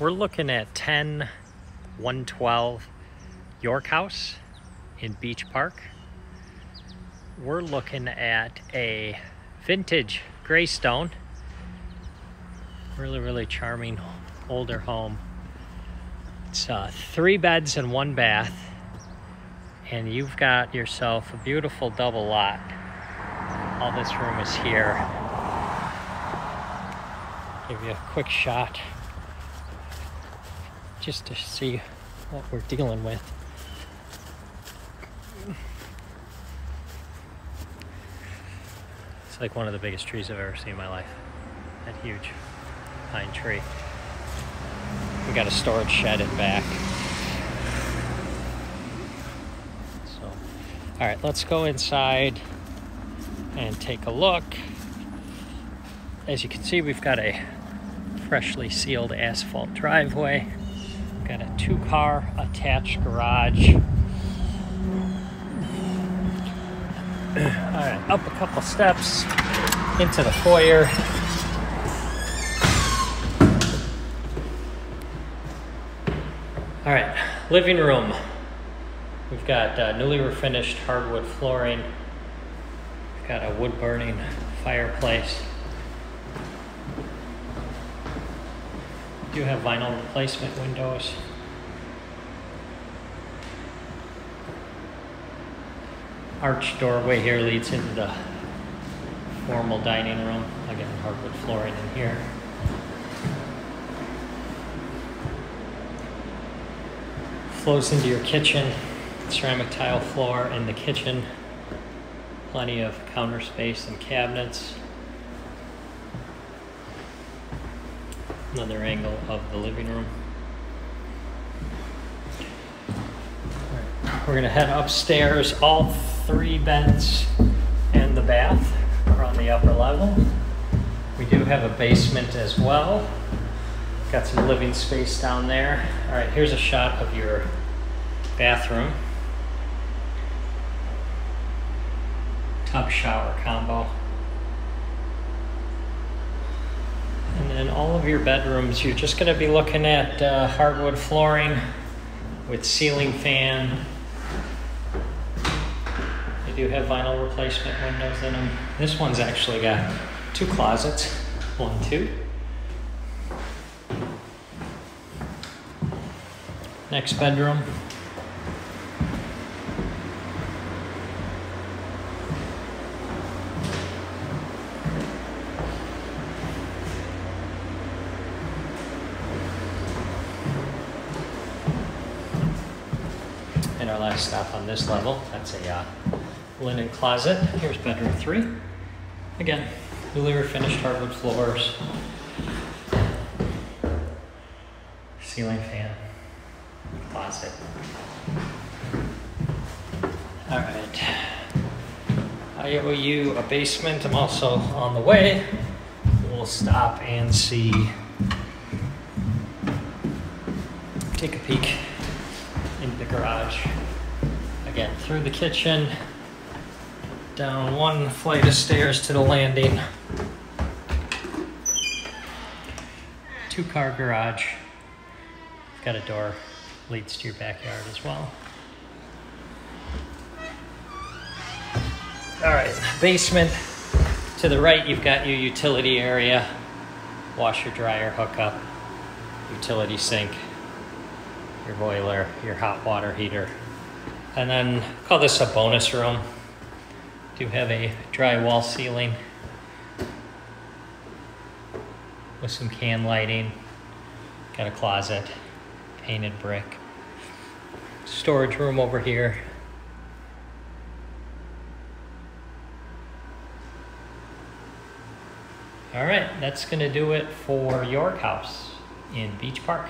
We're looking at 10 112 York House in Beach Park. We're looking at a vintage Greystone. Really, really charming older home. It's uh, three beds and one bath. And you've got yourself a beautiful double lot. All this room is here. Give you a quick shot just to see what we're dealing with. It's like one of the biggest trees I've ever seen in my life. That huge pine tree. We got a storage shed in back. So, all right, let's go inside and take a look. As you can see, we've got a freshly sealed asphalt driveway. Got a two car attached garage. All right, up a couple steps into the foyer. All right, living room. We've got uh, newly refinished hardwood flooring. We've got a wood burning fireplace. do have vinyl replacement windows. Arch doorway here leads into the formal dining room. Again, hardwood flooring in here. Flows into your kitchen, ceramic tile floor in the kitchen. Plenty of counter space and cabinets. another angle of the living room. We're gonna head upstairs. All three beds and the bath are on the upper level. We do have a basement as well. Got some living space down there. All right, here's a shot of your bathroom. Tub shower combo. And then all of your bedrooms, you're just going to be looking at uh, hardwood flooring with ceiling fan. Do have vinyl replacement windows in them. This one's actually got two closets, one, two. Next bedroom, And our last stop on this level. That's a uh, linen closet. Here's bedroom three. Again, newly refinished hardwood floors. Ceiling fan. Closet. All right. I owe you a basement. I'm also on the way. We'll stop and see. Take a peek into the garage. Again, through the kitchen, down one flight of stairs to the landing. Two car garage. Got a door, leads to your backyard as well. All right, basement. To the right, you've got your utility area, washer, dryer, hookup, utility sink, your boiler, your hot water heater. And then call this a bonus room. Do have a drywall ceiling with some can lighting. Got a closet, painted brick. Storage room over here. All right, that's gonna do it for York House in Beach Park.